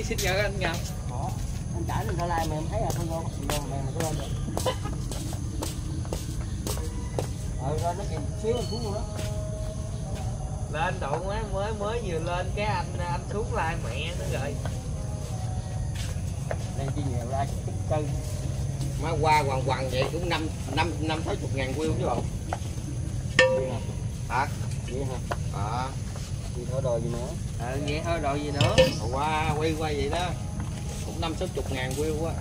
đi xin nhờ anh ngọc. Đó. anh trải lên Gia Lai mà em thấy là không vô không vô mà có lên được. Ờ ra nó kèm xíu anh xuống luôn đó. Lên độ mới mới mới vừa lên cái anh anh xuống lại mẹ nó rồi. Lên chi nhiều ra chút cân. Má qua hoàng hoàng vậy cũng năm năm năm sáu chục ngàn view chứ bộ. Vậy hả? Hả? Vậy hả? À gì thôi đồ gì nữa? Ờ vậy thôi độ gì nữa? Qua quay qua vậy đó. Cũng năm sáu chục ngàn view á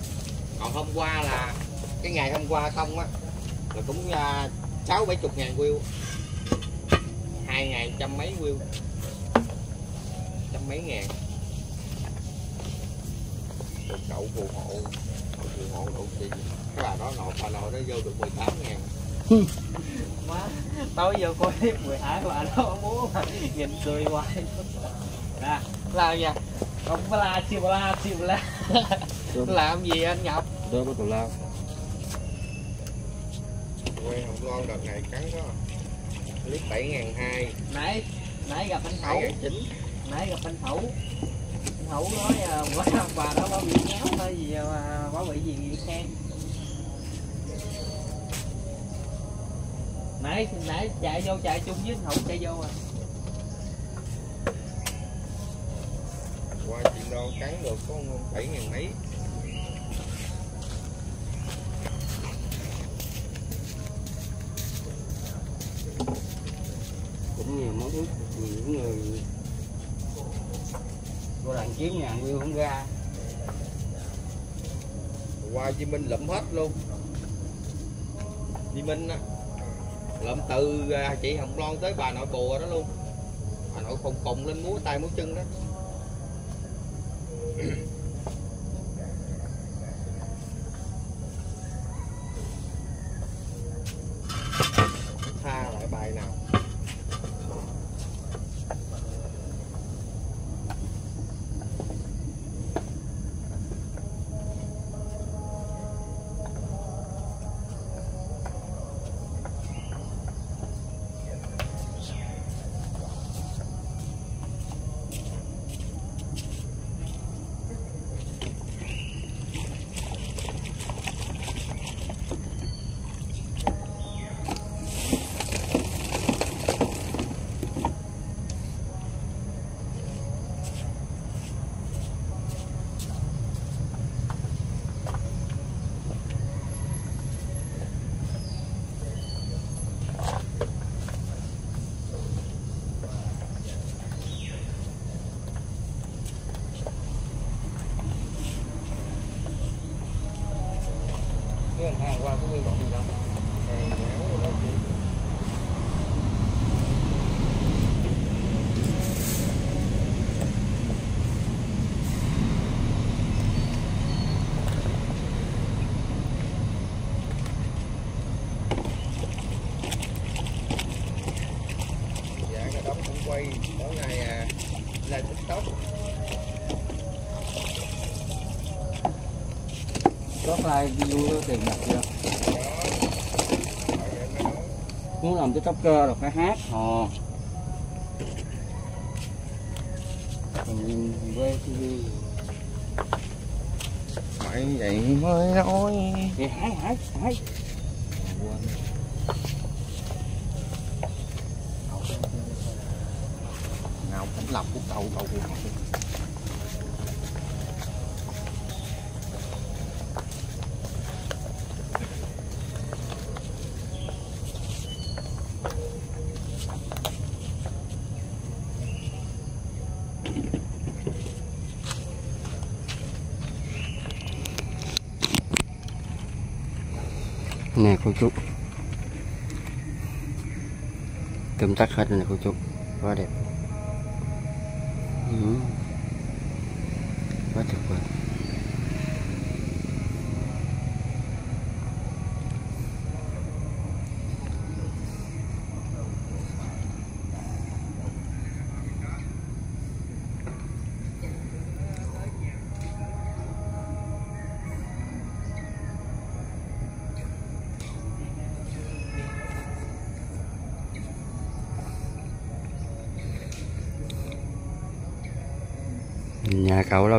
còn hôm qua là cái ngày hôm qua không á là cũng à, sáu bảy chục ngàn view hai ngày trăm mấy view trăm mấy ngàn. Cậu phù hộ cậu phù hộ độ gì cái bà đó nộp bà nội nó vô được 18 ngàn má tối vô coi clip 12 bà nó muốn mà nhìn cười hoài nè lao nha không có la siêu la siêu la. Làm gì anh ngọc? Đưa có tù lao quay hồng ngon đợt này cắn đó clip bảy ngàn hai. Nãy nãy gặp anh ngàn chín. Nãy gặp anh hậu anh hậu nói à, quá bà đó bảo bị nhéo hay gì mà bảo bị gì gì khen nãy nãy chạy vô chạy chung với hậu chạy vô à qua chuyện đo cắn được có bảy ngàn mấy. Cũng nhiều món ước những người. Cô đàn kiếm ngàn view không ra. Qua Chí Minh lụm hết luôn. Chí Minh á lượm từ à, chị Hồng Loan tới bà nội bùa đó luôn. Bà nội khùng khùng lên múa, tay múa chân đó. View có tiền mặt chưa muốn làm tiktoker rồi phải hát. Hò còn nhìn quê tv phải vậy mới nói. Thì hát hát hát nè cô chú. Tôm tắt hết rồi nè cô chú. Quá đẹp. Ừ.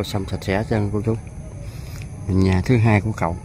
lau xong sạch sẽ chân cô chú. Nhà thứ hai của cậu.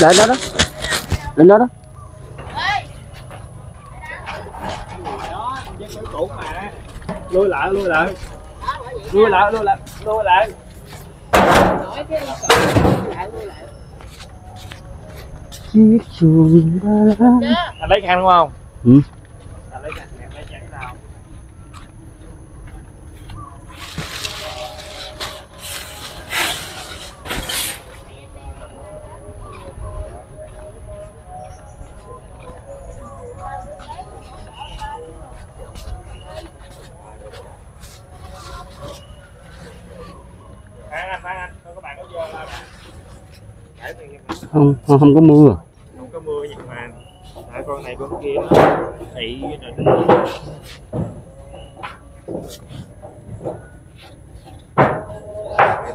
Lên đó đó. Lên đó đó. Lui lại lui lại. Lui lại lui lại lui lại. Chiếc xuồng ba lá anh lấy khăn đúng không? Ừ. không không không có mưa. Không có mưa nhưng mà. Tại con này con kia nó thị rồi nó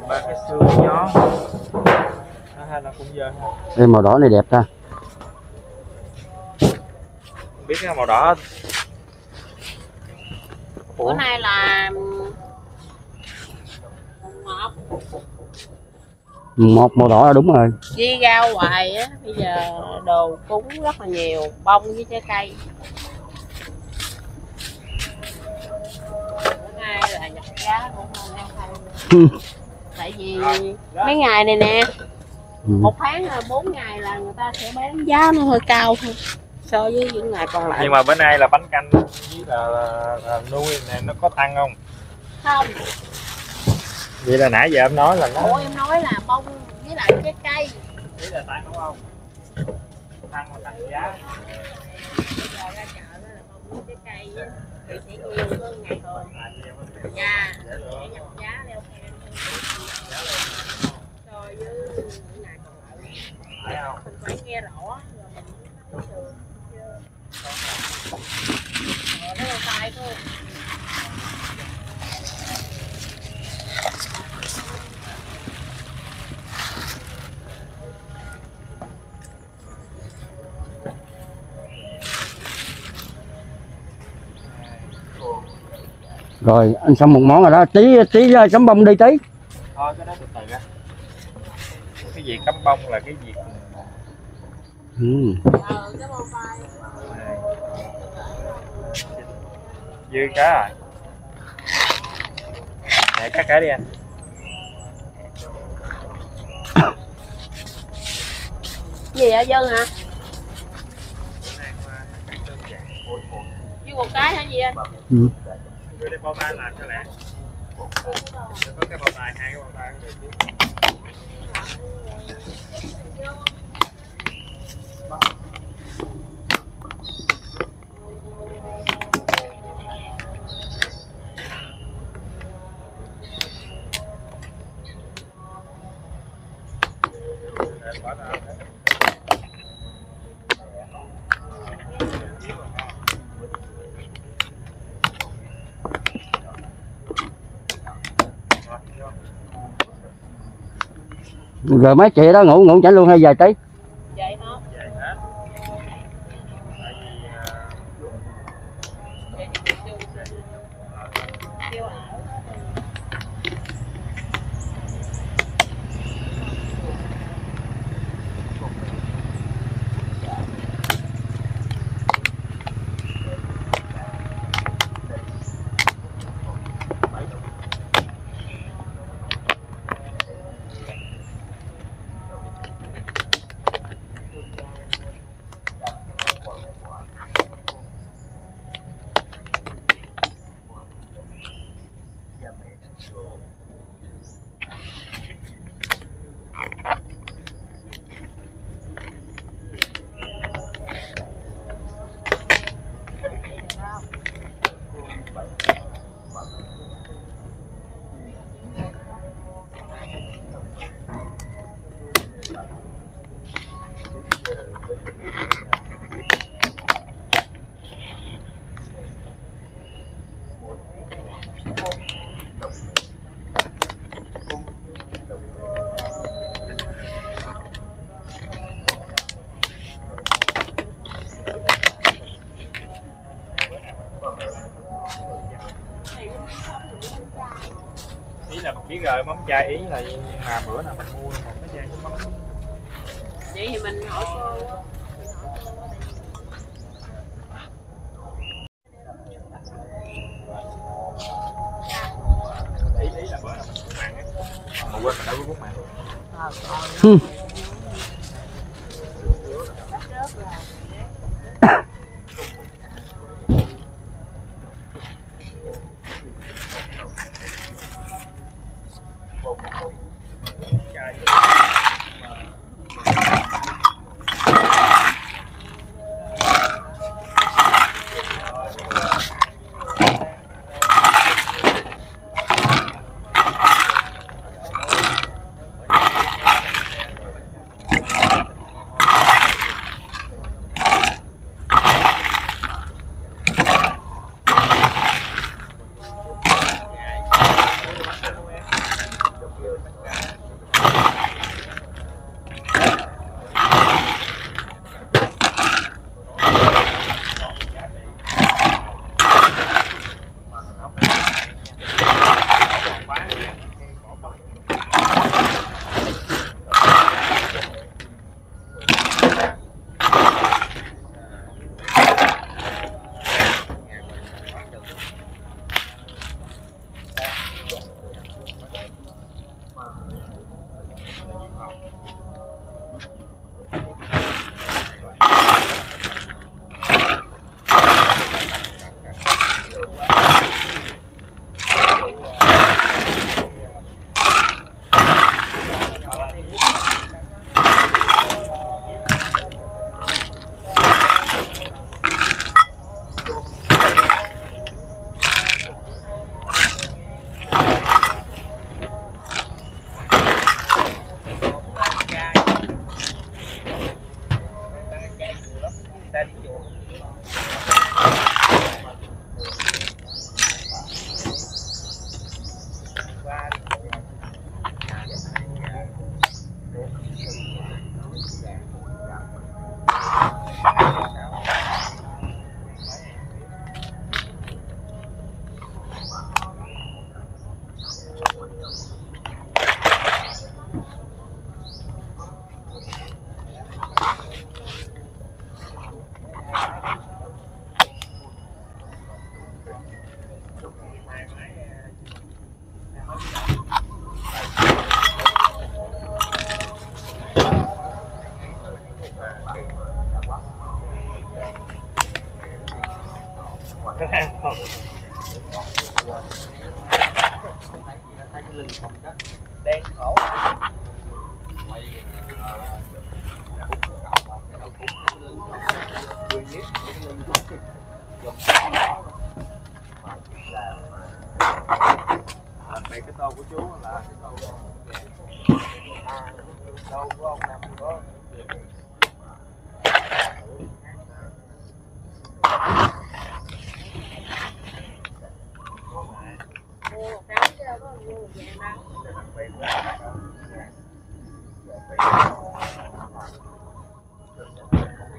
ba cái xương nhó nó hay là cũng giờ ha. Ê, màu đỏ này đẹp ta. Không biết cái màu đỏ. Bữa nay là một màu đỏ là đúng rồi. Đi ra hoài á bây giờ đồ cúng rất là nhiều bông với trái cây. Bữa nay là nhập giá cũng thay tại vì mấy ngày này nè ừ. một tháng là bốn ngày là người ta sẽ bán giá nó hơi cao thôi. So với những ngày còn lại. Nhưng mà bữa nay là bánh canh với là, là, là nuôi này nó có tăng không? Không vậy là nãy giờ em nói là ủa nó em nói là bông với lại trái cây. Ý là đúng không mà tăng giá. Bây giờ ra chợ đó là bông với trái cây á, thì sẽ nhiều hơn ngày thường nhiều hơn nhiều. Dạ, Dễ lựa. để nhập giá leo theo so với những ngày còn lại. Phải không? Mình phải nghe rõ rồi mình mới được. Chứ nó là sai thôi rồi anh xong một món rồi đó. Tí tí ra chấm bông đi tí. Thôi cái đó từ từ á cái việc cắm bông là cái việc ừ. ờ dư cá rồi để cắt cái đi anh. Gì vậy dân hả? Với một cái hả gì anh? Ừ đưa đi bao tay làm cho lẹ Để có cái bao tay hai cái bao tay được chứ Để bỏ. Rồi mấy chị đó ngủ ngủ chảnh luôn hay giờ tí ý rồi mắm chai ý là mà bữa nào mình mua một cái chai nước mắm. Vậy thì mình hỏi cô. Á. ý ý là bữa nào mình cũng mặn á. Mà quên mình đâu có bút mặn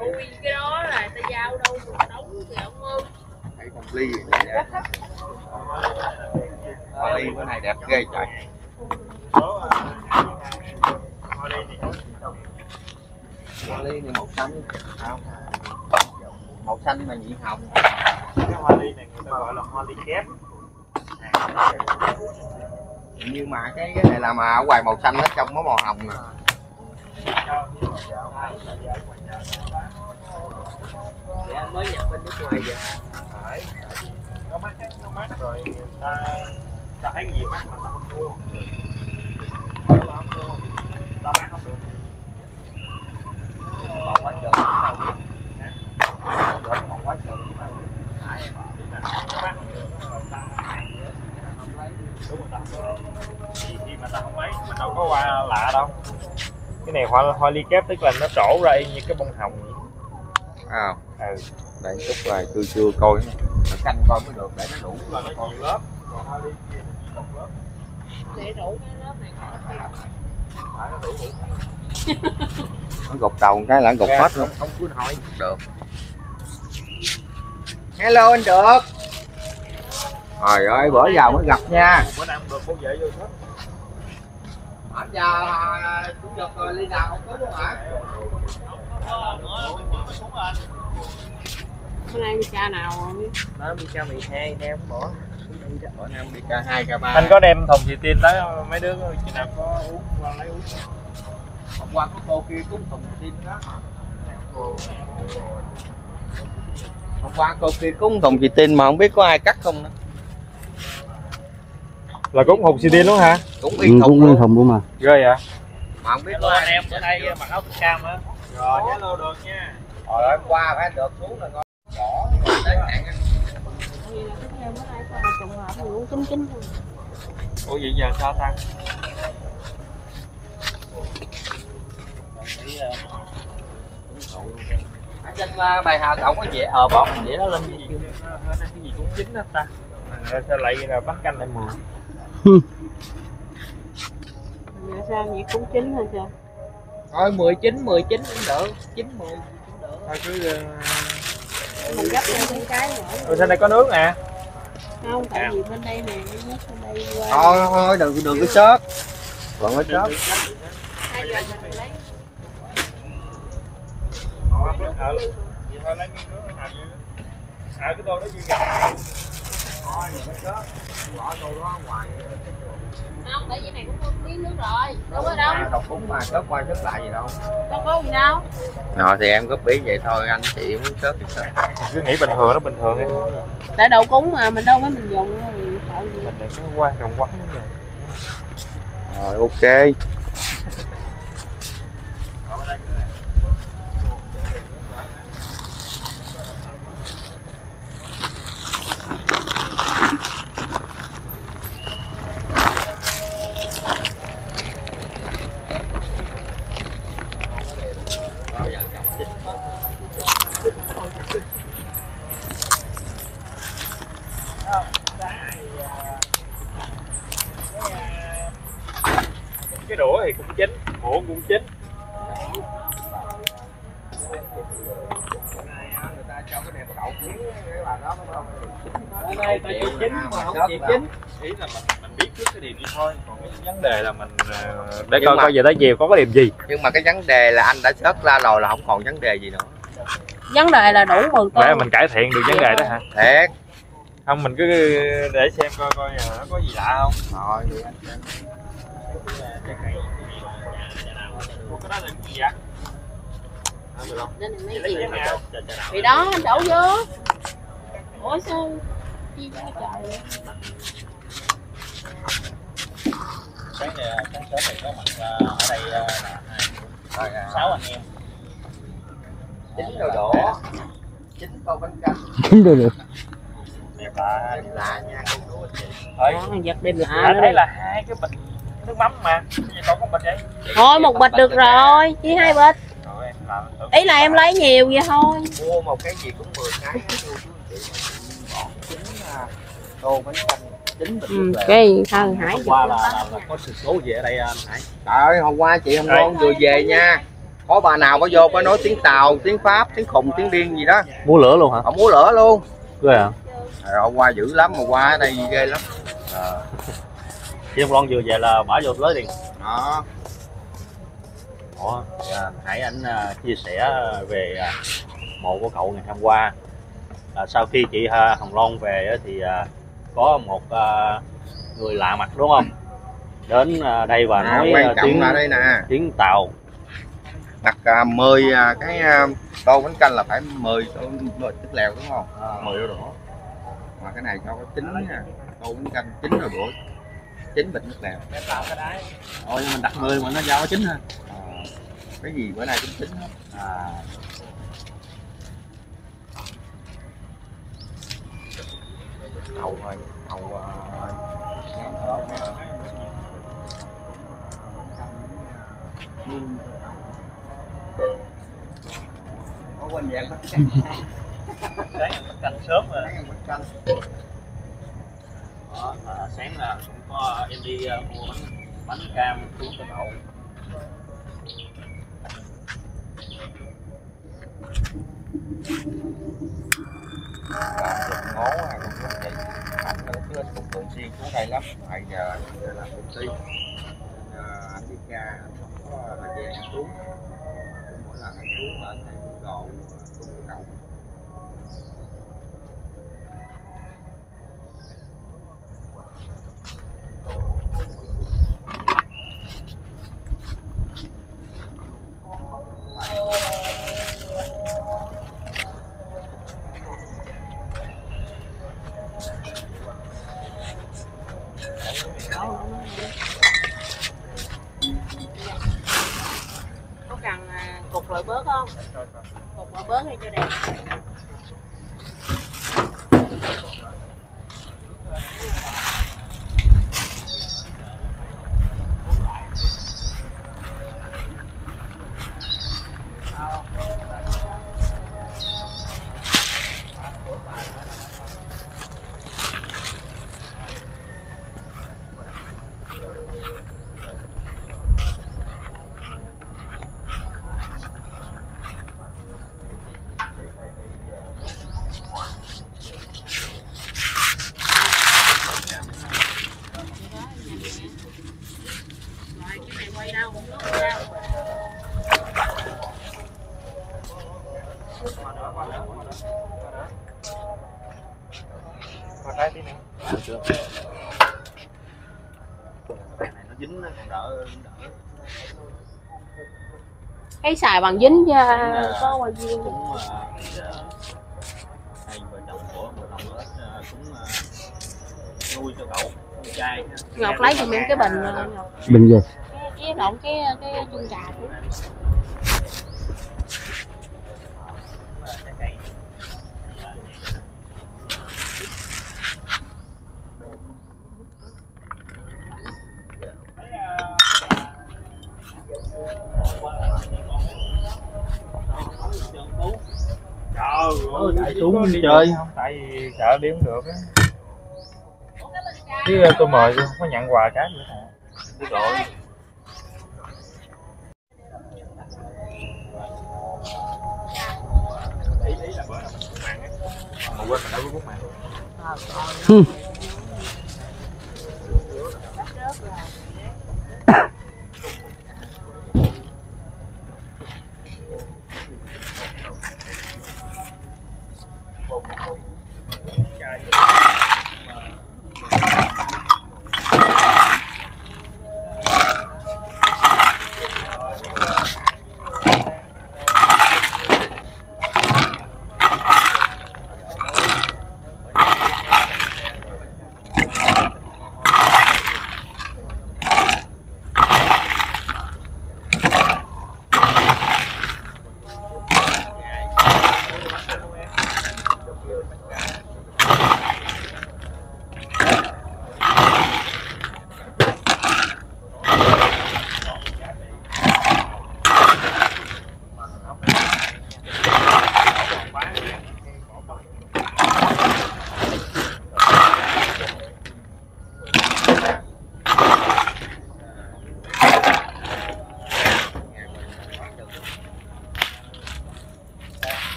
ui cái đó là ta giao đâu rồi đóng kìa ông ơi. Thấy con ly vậy Con ly bữa nay đẹp ghê trời. Hoa ly này màu xanh. Màu xanh mà nhị hồng. Cái hoa ly này người ta gọi là hoa ly kép. Nhưng mà cái cái này là mà ở ngoài màu xanh nó trong có màu hồng nè. Dạ, mới nhập bên nước ngoài Đấy. nó mát nó mát rồi ta ta thấy gì mát mà ta không mua ta không mua ta mát không được còn quá trời còn quá trời đúng rồi ta không có thì khi mà ta không ấy mình đâu có hoa lạ đâu. Cái này hoa hoa ly kép tức là nó trổ ra y như cái bông hồng. Vậy à ừ. Đây chút là chưa chưa coi nó canh coi mới được để nó đủ là nó nhiều lớp. Còn hoa ly kia nó chỉ một lớp. Để đủ cái lớp này phải nó đủ nó gục đầu một cái là gục hết luôn. không cứ hỏi được. Hello anh được. Trời ơi bữa giờ mới gặp nha. bữa nay được cô dễ vô hết anh giờ chủ nhật rồi ly nào không có luôn hả? Bữa nay cha nào? Rồi? nó đi cho 12 đem bỏ. Bữa nay đi ca hai ca ba. Anh có đem thùng xì tin tới mấy đứa chị nào có uống qua lấy uống hôm qua có cô kia cúng thùng tin đó. Hôm qua cô kia cúng thùng chị tin mà không biết có ai cắt không nữa là cũng xì tin luôn hả? Cũng ừ, yên thùng cũng nguyên luôn. thùng luôn mà. Ghê vậy? Mà không biết hello anh em bữa nay mặc áo cam á rồi hello được nha. Rồi hôm qua phải được xuống là ngon. Chín chín thôi. ủa vậy giờ sao ta? Ở trên uh, bài hà cậu có dễ ờ bỏ mình dễ đó lên. Cái gì cái gì cũng chín đó ta. Sao lại là bắt canh lại mùa Giờ sao vậy cũng chín hay sao? thôi 19 19 cũng đỡ 9 10 cũng đỡ thôi cứ ờ, Mình gấp lên cái cái nữa. rồi sao đây có nước nè Không, tại vì bên đây nè, cái nước bên đây qua. thôi thôi đừng đừng có sớt còn có sớt Hai giờ mình lấy. ờ vậy thôi lấy miếng nước nào chứ à cái tô đó gặp Không, tại vì này cũng có miếng nước rồi. Đâu có đâu. đọc cúng mà sớt qua sớt lại gì đâu Đâu có gì đâu. rồi thì em góp ý vậy thôi anh chị muốn sớt thì sớt cứ nghĩ bình thường nó bình thường đi Tại đậu cúng mà mình đâu có mình dùng mình đừng có quan trọng quá rồi ok cái đũa thì cũng chín muỗng cũng chín ở đây ta chỉ chín mà không chỉ chín ý là mình mình biết trước cái điểm đi thôi còn cái vấn đề là mình để coi coi về tới chiều có cái điểm gì nhưng mà cái vấn đề là anh đã sớt ra rồi là không còn vấn đề gì nữa Vấn đề là đủ 10 tô. để mình cải thiện được vấn đề đó hả thiệt không mình cứ để xem coi coi nó có gì lạ không rồi thì anh xem. Ủa, cái đó là cái gì vậy nào? Thì đó, anh đổ vô. Ủa sao? Chi ra trời. Sáng này, sáng sớm thì có mặt ờ, ở đây ờ, là sáu anh em. Chín đồ đổ. Chín tô bánh canh. Chín được được đẹp là lạ nha Thôi, Đó, giật đêm lạ nữa. thấy là hai cái bịch nước mắm mà. Còn có bịch đấy Thôi một bịch được rồi, chỉ hai bịch. rồi em làm thử. Ý là em lấy nhiều vậy thôi. mua một cái gì cũng 10 cái à, tô bánh canh Ừ, cái thằng Hải hôm qua là, là, là có sự cố gì ở đây anh Hải? Trời ơi, hôm qua chị Hồng Đây. Loan vừa về nha. Có bà nào có vô có nói tiếng Tàu, tiếng Pháp, tiếng khùng, tiếng điên gì đó. Mua lửa luôn hả? Họ múa lửa luôn. Rồi hôm qua dữ lắm, mà qua ở đây ghê lắm. Chị Long vừa về là bỏ vô lưới liền. Đó. Ủa, à, hãy anh à, chia sẻ về à, mộ của cậu ngày hôm qua. À, sau khi chị à, Hồng Loan về á, thì à, có một à, người lạ mặt đúng không? Đến à, đây và à, nói quan à, trọng tiếng là đây nè. tiếng tàu. Đặt à, 10 à, cái à, tô bánh canh là phải 10 tô 10 tức lèo đúng không? À, 10 đổ mà cái này cho có chín nha. Tô bánh canh chín rồi bữa. Chín bịch nước lèo. Ôi mình đặt 10 mà nó giao chính ha. À, cái gì bữa nay cũng chín hết. À, hầu rồi hầu có quên dạng bánh canh sáng ăn canh sớm rồi Sáng ăn bánh canh Đó, à, sáng là cũng có em đi à, mua bánh bánh cam xuống cho cậu làm được hố hay cũng như vậy anh nó cứ cũng thường xuyên xuống đây lắm tại giờ giờ làm công ty anh đi ra, anh không có thời gian xuống mỗi lần anh xuống là anh thấy cũng cái xài bằng dính chứ có quay viên cũng hai vợ chồng của vợ chồng ếch à, cũng à, nuôi cho cậu con trai. Ngọc lấy giùm em cái bình ngọc. Bình gì? cái cái lộn cái cái chân trà. của Trái cây. Trời Ôi, chạy xuống đi chơi. không? Tại vì sợ đi không được á. Chứ tôi mời tôi không có nhận quà cá nữa. Biết rồi. Ý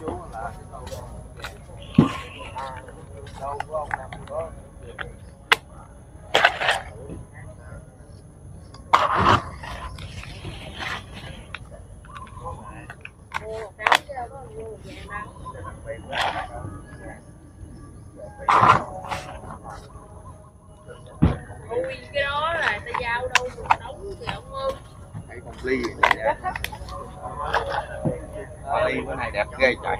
chú là cái tô tô của ông Năm có ui cái đó là ta giao đâu một đống kìa ông ơi. Thấy con ly. Con ly bữa này đẹp ghê trời.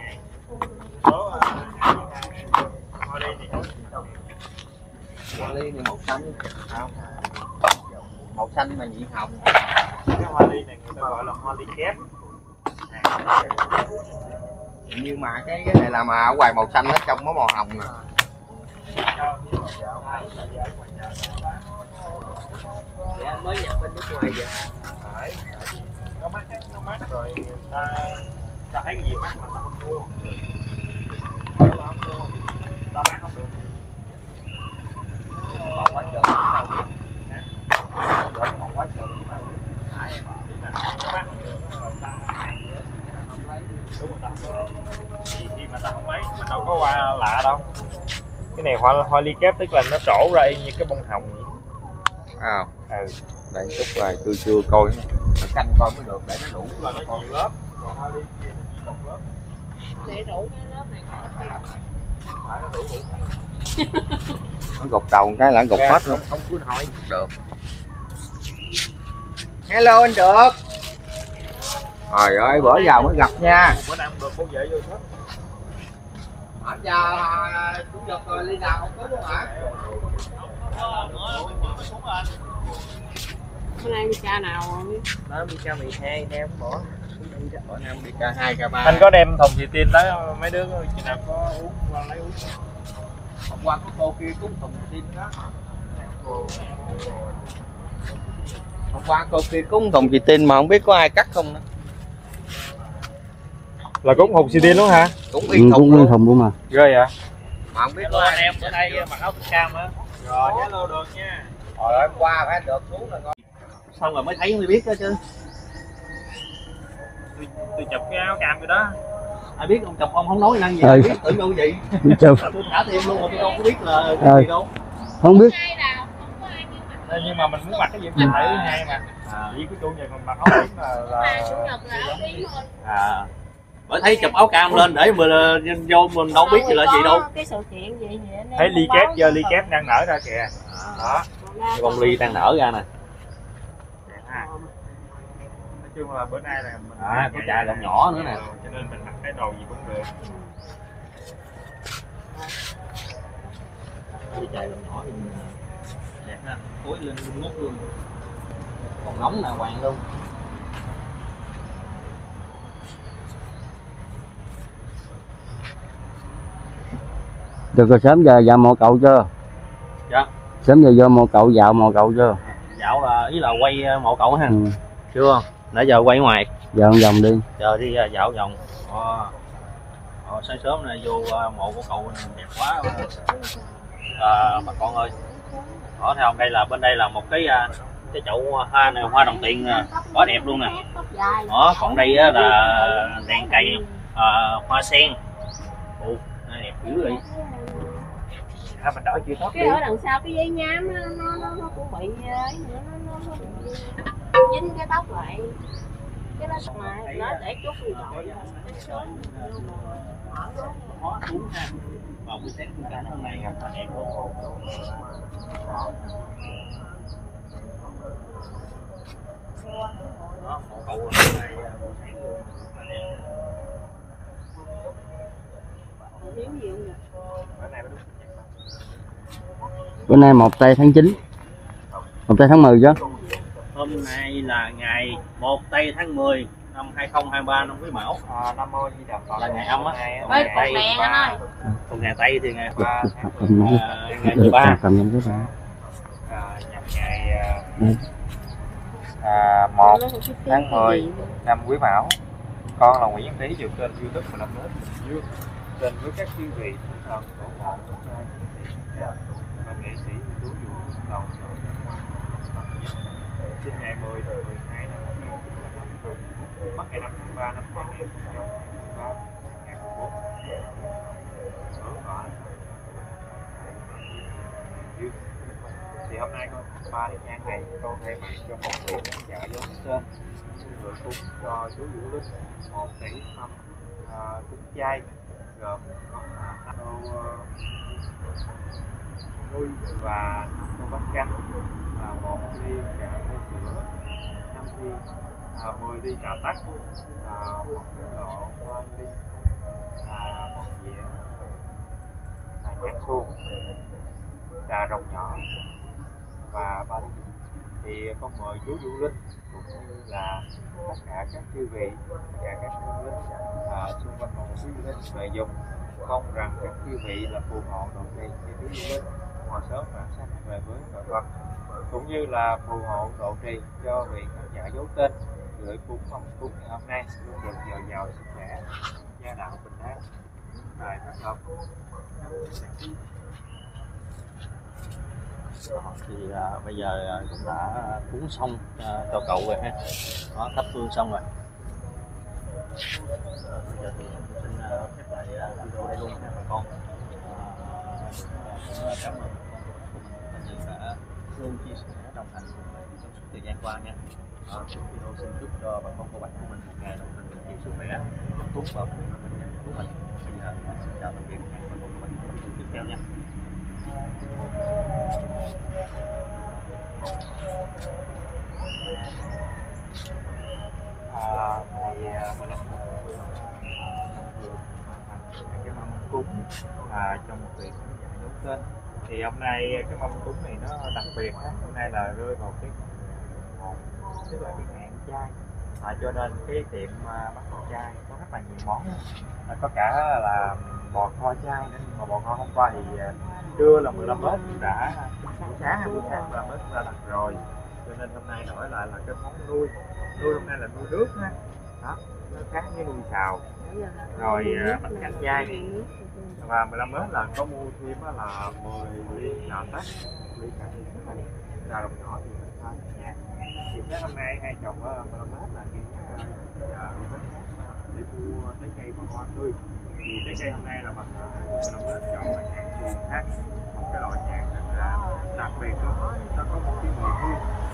hoa ly này màu xanh. Màu xanh mà nhị hồng. cái hoa ly này người ta gọi là hoa ly kép Nhưng mà cái cái này là mà ở ngoài màu xanh nó trong có màu hồng nè. Mới nhập bên nước ngoài vậy nó mát nó mát rồi ta ta thấy cái gì mát mà ta không mua ta không mua ta bán không được Còn quá trời. Còn quá trời. khi mà ta không lấy mình đâu có hoa lạ đâu cái này hoa hoa ly kép tức là nó trổ ra y như cái bông hồng vậy À, ừ đây chút rồi tôi chưa coi. Phải canh coi mới được để nó đủ là nó còn lớp còn hoa ly kia để đủ cái lớp này phải nó gục đầu cái là nó gục hết luôn. Không cứ hỏi được. Hello anh được. Trời ơi bữa giờ mới gặp nha. Bữa nay được cô dễ vô hết ở giờ chủ nhật rồi ly nào không có luôn hả? Bữa nay đi ca nào đó đi ca 12 em bỏ anh có đem thùng xì tin tới mấy đứa chị nào có uống qua lấy uống hôm qua có cô kia cúng thùng tin đó. Hôm qua cô kia cúng thùng chị tin mà không biết có ai cắt không nữa. là cũng thùng xì tin luôn hả? Cũng ừ, yên cũng thùng nguyên luôn. Thùng luôn mà. Ghê vậy? Mà không biết có anh ai em bữa nay mặc áo cam á. Rồi. Hello được nha. Rồi hôm qua phải được xuống là coi xong rồi mới thấy mới biết đó chứ tôi, tôi chụp cái áo cam rồi đó. Ai biết ông chồng ông không nói năng gì Ừ. ai biết tưởng đâu vậy? Chụp. Tôi thả thêm luôn mà tôi đâu có biết là Ừ. cái gì đâu. Không biết. Ai nào không có ai như mặt Đây, nhưng mà mình muốn mặc cái gì cũng thấy hai mà. À, chỉ cái chủ nhật mình mặc áo yếm là mà là à. Bởi thấy chụp áo cam lên để mình ờ, vô mình đâu biết gì là gì đâu. Cái sự kiện gì vậy thấy ly kép giờ ly kép đang nở ra kìa. Đó. Cái bông ly đang nở ra nè. À. chung là bữa nay là mình À, có chai lon nhỏ nữa nè. cho nên mình mặc cái đồ gì cũng được. Cái chai lon nhỏ thì đẹp ha tối lên ngút luôn. Còn nóng nè hoàng luôn. Được rồi sớm giờ vào mộ cậu chưa? Dạ. sớm giờ vô mộ cậu dạo mộ cậu chưa? Dạo là ý là quay ờ, mộ cậu ha. Ừ. chưa nãy giờ quay ngoài. Dạo một vòng đi. Giờ đi ờ, dạo vòng. Ờ, ờ, sáng sớm này vô ờ, mộ của cậu đẹp quá. À, bà con ơi. Ở theo đây là bên đây là một cái ờ, cái chậu hoa này hoa đồng tiền ờ, quá đẹp luôn nè. Đó còn đây á là đèn cây ờ, hoa sen. Ồ, đẹp dữ vậy. À, mình đỡ chưa tốt cái ở đằng sau cái dây nhám nó nó nó, nó cũng bị ấy nữa nó nó, nó bị dính cái tóc lại. Cái nó xong nó để chút gì đội cái số nó xuống ha vào buổi sáng chúng ta hôm nay gặp đó bữa nay một tây tháng 9 một tây tháng 10 chứ hôm nay là ngày 1 tây tháng 10 năm 2023 năm quý mão. À, năm ơi là ngày âm á. Ngày tây. Còn ngày tây thì ngày ba à, ngày được 13 cầm nhắm cái ba à, nhằm ngày à, Ừ. à, 1 tháng 10 năm quý mão. Con là Nguyễn Văn Tý dự kênh youtube của Lâm Bình Dương kênh với các quý vị thân của hai và nghệ sĩ ưu tú Vũ Cầu sinh ngày 10 từ 12 năm 2001 mất ngày 5 tháng 3 năm 2013 ngày 14 ở gọi Dương thì hôm nay con ba đi ngang này con thay mặt cho một người khán giả dấu tên. Gửi cúng cho chú Vũ Linh một tỷ năm à, cúng chay gồm có à, nuôi và năm tô bánh canh là một ly cà phê sữa năm ly à, 10 ly trà tắc. À, một cái lọ hoa ly à, một dĩa. À, nhãn xuông trà rồng nhỏ. Và ba ly thì con mời chú Vũ Linh cũng như là tất cả các chư vị tất cả các du linh à, xung quanh một quý linh về dùng mong rằng các chư vị là phù hộ độ trì cho chú Du Linh. Hòa sớm và sanh về với cội Phật cũng như là phù hộ độ trì cho vị khán giả dấu tên gửi cúng mong cúng ngày hôm nay luôn được dồi dào sức khỏe gia đạo bình an. Tài phát công thì à, bây giờ à, cũng đã cúng xong à, cho cậu rồi ha. Đó thắp hương xong rồi. Bây giờ thì xin à, phép lại à, video đây luôn nha bà con. À, cảm ơn đã luôn chia sẻ đồng hành cùng mình trong suốt thời gian qua nha à, video xin chúc cho bà con cô bác của mình một ngày đồng hành nhiều sức khỏe chúc tốt và bình an của mình bây giờ thì xin chào tạm biệt bà con của mình trong video tiếp theo nha à, ngày à, 15 tháng 10 cái mâm cúng à, trong một việc giải đấu tên thì hôm nay cái mâm cúng này nó đặc biệt á. hôm nay là rơi vào cái một tức là cái hạn chay. À, cho nên cái tiệm à, bán đồ chay có rất là nhiều món. À, có cả là bò kho chay nữa nhưng mà bò kho hôm qua thì à, trưa là 15 lăm đã buổi sáng hay buổi sáng 15 Tết đã đặt rồi. Cho nên hôm nay đổi lại là cái món nuôi. Nuôi hôm nay là nuôi nước ha. Đó nó khác với nuôi xào. Rồi à, bánh canh chay và 15 mét là có mua thêm là 10 ly trà tắc ly cà phê trà đồng nhỏ thì mình pha ở nhà. Thì cái hôm nay hai chồng á 15 mét là đi à, để mua trái cây và hoa tươi. Thì trái cây hôm nay là mình à, 15 mét chọn là nhãn xuồng khác một cái loại nhãn rất là đặc biệt đó nó có một cái mùi hương.